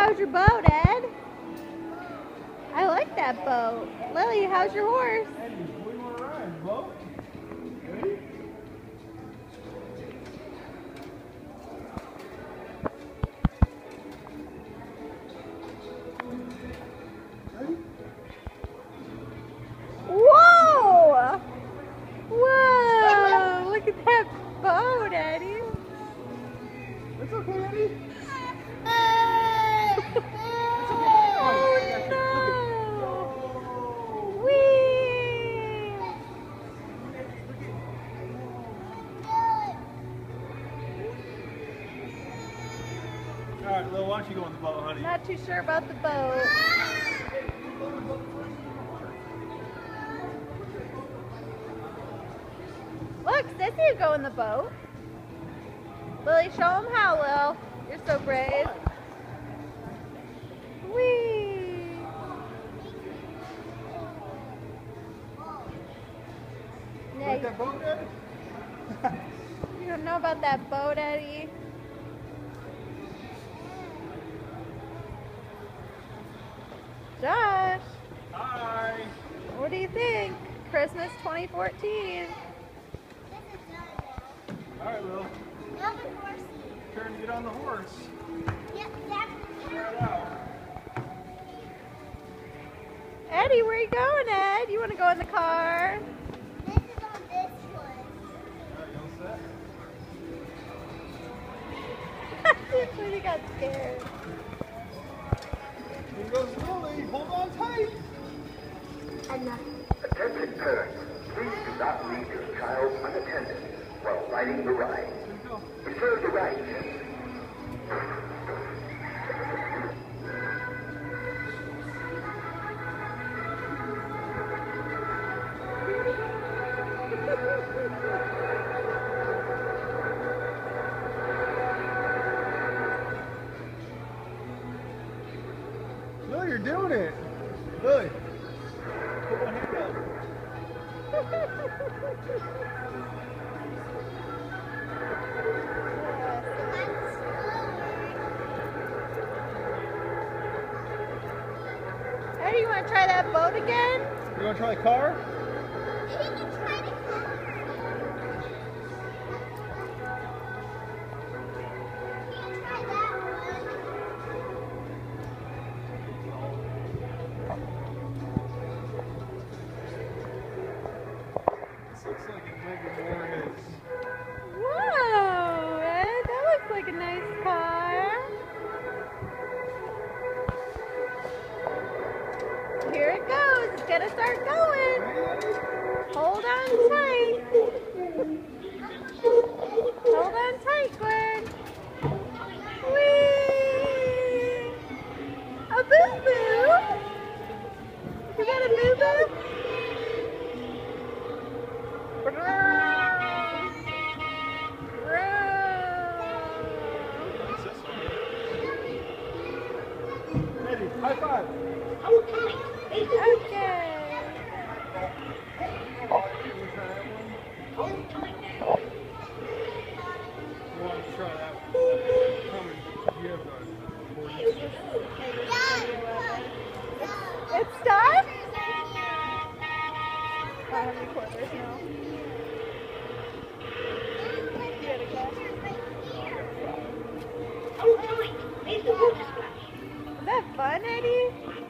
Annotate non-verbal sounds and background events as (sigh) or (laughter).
How's your boat, Ed? I like that boat. Lily, how's your horse? All right, Lil, why don't you go on the boat, honey? Not too sure about the boat. Look, Sissy will go in the boat. Lily, show him how, Lil. You're so brave. Whee! You that boat, Eddie? (laughs) you don't know about that boat, Eddie. What do you think? Christmas 2014. All right, Lil. Turn get on the horse. Try. Eddie, where are you going, Ed? You want to go in the car? All right, (laughs) you all set? Got scared. Here goes Lily. Hold on tight. Attention parents, please do not leave your child unattended while riding the ride. Reserve the kids. Lily, you're doing it. Lily. Eddie, you want to try that boat again? You want to try the car? Whoa, Ed, that looks like a nice car. Here it goes. It's gonna start going. High five. Okay. 180?